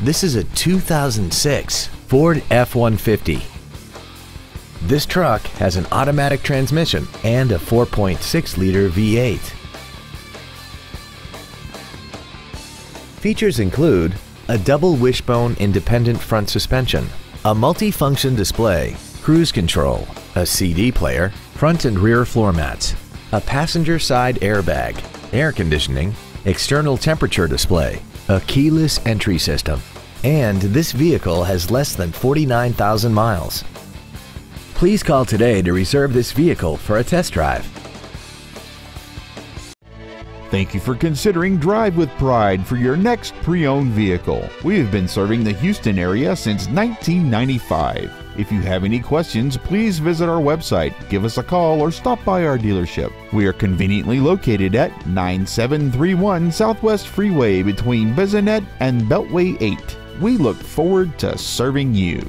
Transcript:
This is a 2006 Ford F-150. This truck has an automatic transmission and a 4.6-liter V8. Features include a double wishbone independent front suspension, a multi-function display, cruise control, a CD player, front and rear floor mats, a passenger side airbag, air conditioning, external temperature display, a keyless entry system, and this vehicle has less than 49,000 miles. Please call today to reserve this vehicle for a test drive. Thank you for considering Drive with Pride for your next pre owned vehicle. We have been serving the Houston area since 1995. If you have any questions, please visit our website, give us a call, or stop by our dealership. We are conveniently located at 9731 Southwest Freeway between Bissonnet and Beltway 8. We look forward to serving you.